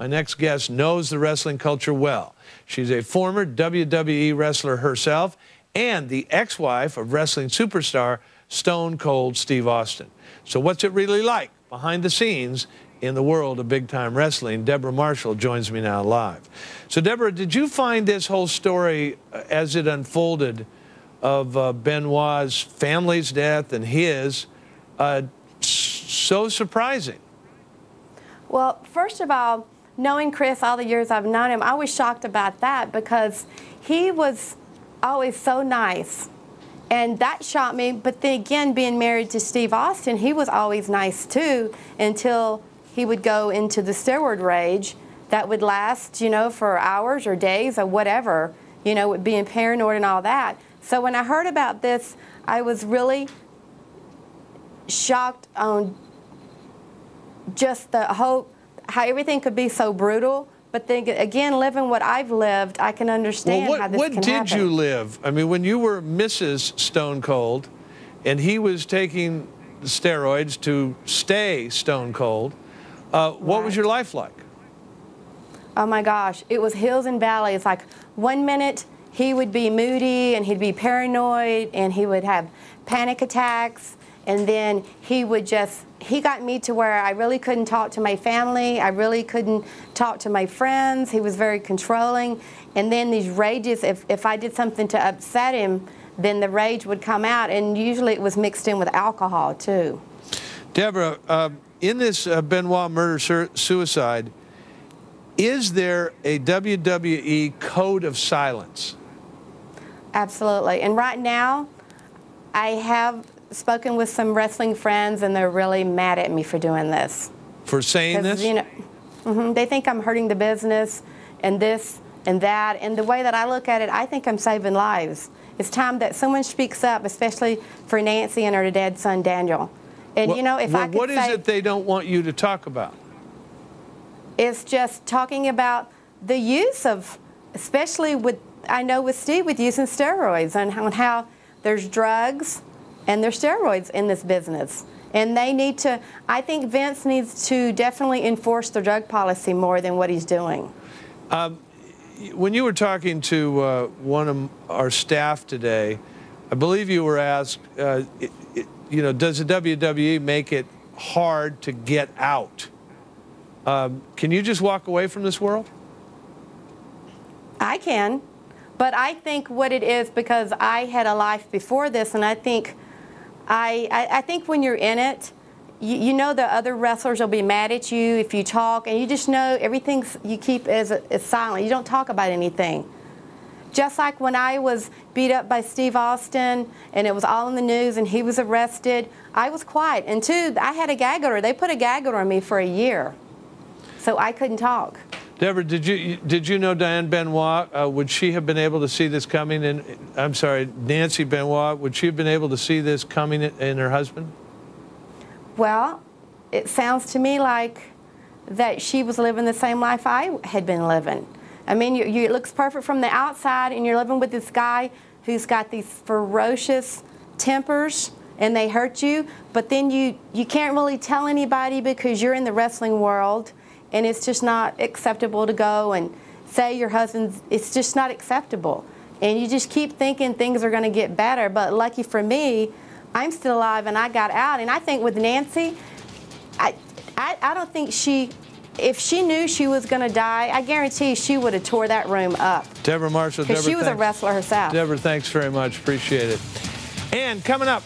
My next guest knows the wrestling culture well. She's a former WWE wrestler herself and the ex wife of wrestling superstar Stone Cold Steve Austin. So, what's it really like behind the scenes in the world of big time wrestling? Debra Marshall joins me now live. So, Debra, did you find this whole story uh, as it unfolded of uh, Benoit's family's death and his uh, so surprising? Well, first of all, knowing Chris all the years I've known him, I was shocked about that because he was always so nice. And that shocked me. But then again, being married to Steve Austin, he was always nice too until he would go into the steroid rage that would last, you know, for hours or days or whatever, you know, being paranoid and all that. So when I heard about this, I was really shocked on just the whole how everything could be so brutal. But then again, living what I've lived, I can understand well, what, how this what can did you live? I mean, when you were Mrs. Stone Cold, and he was taking steroids to stay Stone Cold, uh, what Right. was your life like? Oh my gosh, it was hills and valleys. Like one minute he would be moody and he'd be paranoid and he would have panic attacks. And then he would just, he got me to where I really couldn't talk to my family. I really couldn't talk to my friends. He was very controlling. And then these rages, if, if I did something to upset him, then the rage would come out. And usually it was mixed in with alcohol too. Debra, uh, in this uh, Benoit murder suicide, is there a WWE code of silence? Absolutely. And right now, I have spoken with some wrestling friends, and they're really mad at me for doing this. For saying this? You know, mhm, they think I'm hurting the business, and this and that. And the way that I look at it, I think I'm saving lives. It's time that someone speaks up, especially for Nancy and her dead son Daniel. And Well- you know, if well, I could what is say, it they don't want you to talk about? it's just talking about the use of, especially with, I know with Steve, with using steroids and how, how there's drugs and there's steroids in this business. And they need to, I think Vince needs to definitely enforce the drug policy more than what he's doing. When you were talking to uh, one of our staff today, I believe you were asked, uh, it, it, you know, does the WWE make it hard to get out? Um, can you just walk away from this world? I can, but I think what it is because I had a life before this, and I think, I, I, I think when you're in it, you, you know the other wrestlers will be mad at you if you talk, and you just know everything you keep as, as silent. You don't talk about anything. Just like when I was beat up by Steve Austin and it was all in the news and he was arrested, I was quiet. And two, I had a gag order. They put a gag order on me for a year, so I couldn't talk. Debra, did you did you know Diane Benoit? Uh, would she have been able to see this coming? And I'm sorry, Nancy Benoit. Would she have been able to see this coming in, her husband? Well, it sounds to me like that she was living the same life I had been living. I mean, you, you, it looks perfect from the outside, and you're living with this guy who's got these ferocious tempers, and they hurt you. But then you you can't really tell anybody because you're in the wrestling world, and it's just not acceptable to go and say your husband's. It's just not acceptable, and you just keep thinking things are going to get better. But lucky for me, I'm still alive, and I got out. And I think with Nancy, I, I, I don't think she, if she knew she was going to die, I guarantee she would have tore that room up. Debra Marshall. Because Debra, she was a wrestler herself. Debra, thanks very much. Appreciate it. And coming up.